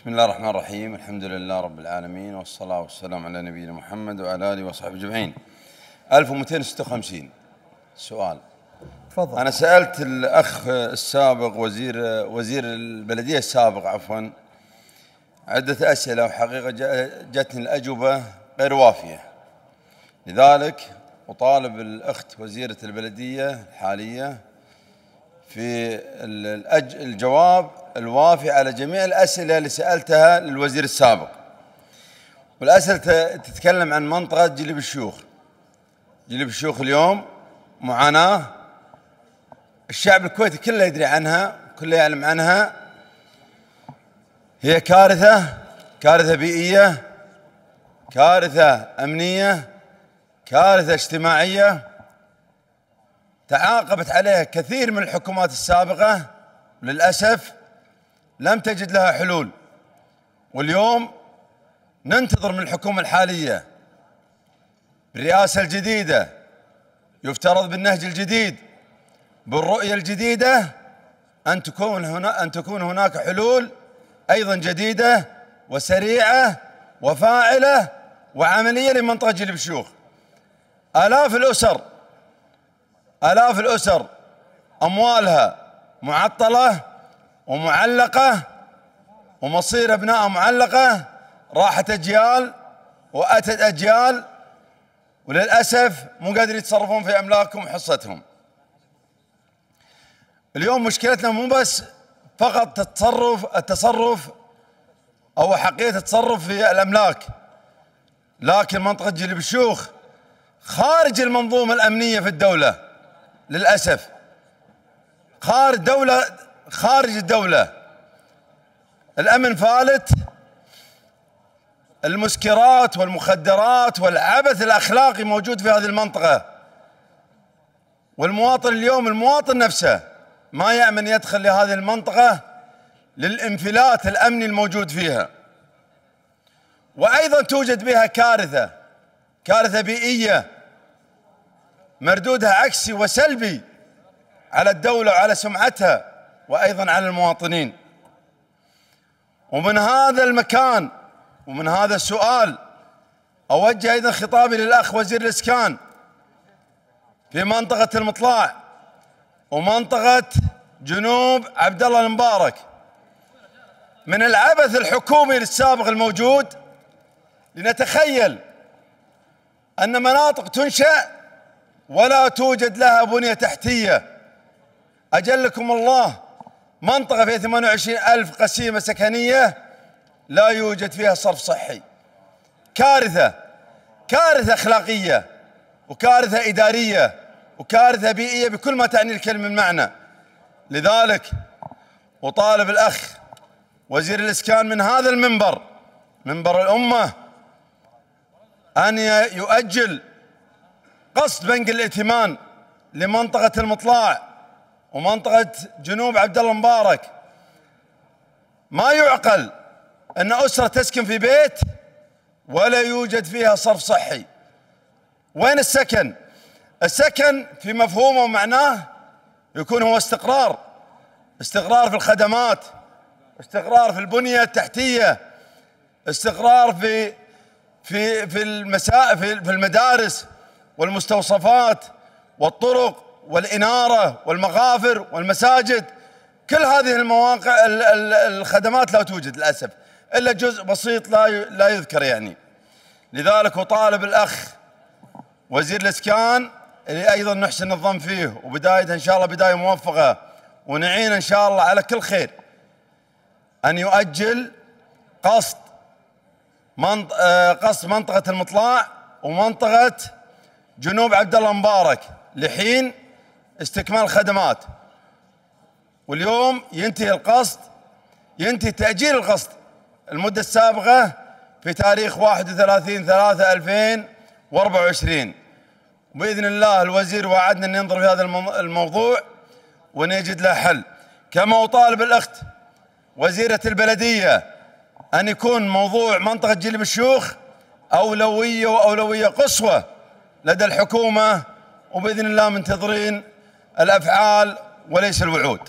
بسم الله الرحمن الرحيم الحمد لله رب العالمين والصلاة والسلام على نبينا محمد وعلى آله وصحبه أجمعين 1256 سؤال تفضل أنا سألت الأخ السابق وزير وزير البلدية السابق عفوا عدة أسئلة وحقيقة جا- جاتني الأجوبة غير وافية لذلك أطالب الأخت وزيرة البلدية الحالية في. الجواب الوافي على جميع الأسئلة اللي سألتها للوزير السابق. والأسئلة تتكلم عن منطقة جلب الشيوخ. جلب الشيوخ اليوم معاناة. الشعب الكويتي كله يدري عنها كله يعلم عنها. هي كارثة كارثة بيئية كارثة أمنية كارثة اجتماعية. تعاقبت عليها كثير من الحكومات السابقة للأسف لم تجد لها حلول. واليوم ننتظر من الحكومة الحالية بالرئاسة الجديدة يفترض بالنهج الجديد بالرؤية الجديدة أن تكون هنا أن تكون هناك حلول أيضا جديدة وسريعة وفاعلة وعملية لمنطقة جلب الشيوخ آلاف الأسر آلاف الأسر أموالها معطلة ومعلقة ومصير أبنائها معلقة راحت أجيال وأتت أجيال وللأسف مو قادرين يتصرفون في أملاكهم وحصتهم. اليوم مشكلتنا مو بس فقط التصرف التصرف أو حقيقة التصرف في الأملاك لكن منطقة جلب الشيوخ خارج المنظومة الأمنية في الدولة. للأسف. خارج دولة خارج الدولة. الأمن فالت. المسكرات والمخدرات والعبث الأخلاقي موجود في هذه المنطقة. والمواطن اليوم المواطن نفسه ما يأمن يدخل لهذه المنطقة للانفلات الأمني الموجود فيها. وأيضا توجد بها كارثة كارثة بيئية. مردودها عكسي وسلبي على الدولة وعلى سمعتها وأيضا على المواطنين. ومن هذا المكان ومن هذا السؤال أوجه أيضا خطابي للأخ وزير الإسكان في منطقة المطلع ومنطقة جنوب عبد الله المبارك. من العبث الحكومي السابق الموجود لنتخيل أن مناطق تنشأ ولا توجد لها بنية تحتية. أجلكم الله منطقة فيها 28 ألف قسيمة سكنية لا يوجد فيها صرف صحي. كارثة كارثة أخلاقية وكارثة إدارية وكارثة بيئية بكل ما تعني الكلمة من معنى. لذلك أطالب الأخ وزير الإسكان من هذا المنبر منبر الأمة أن يؤجل قصد بنك الائتمان لمنطقة المطلع ومنطقة جنوب عبد الله مبارك ما يعقل أن أسرة تسكن في بيت ولا يوجد فيها صرف صحي. وين السكن؟ السكن في مفهومه ومعناه يكون هو استقرار. استقرار في الخدمات استقرار في البنية التحتية استقرار في في في المسا في المدارس. والمستوصفات والطرق والإنارة والمغافر والمساجد كل هذه المواقع ال- ال- الخدمات لا توجد للأسف إلا جزء بسيط لا لا يذكر يعني. لذلك أطالب الأخ وزير الإسكان اللي أيضا نحسن الظن فيه وبداية إن شاء الله بداية موفقة ونعين إن شاء الله على كل خير أن يؤجل قصد منط... آه، قصد منطقة المطلع ومنطقة جنوب عبد الله مبارك لحين استكمال الخدمات واليوم ينتهي القصد ينتهي تأجيل القصد المدة السابقة في تاريخ 31 3 2024 وبإذن الله الوزير وعدنا أن ينظر في هذا المو- الموضوع ونجد له حل. كما أطالب الأخت وزيرة البلدية أن يكون موضوع منطقة جلب الشيوخ أولوية وأولوية قصوى لدى الحكومة وبإذن الله منتظرين الأفعال وليس الوعود.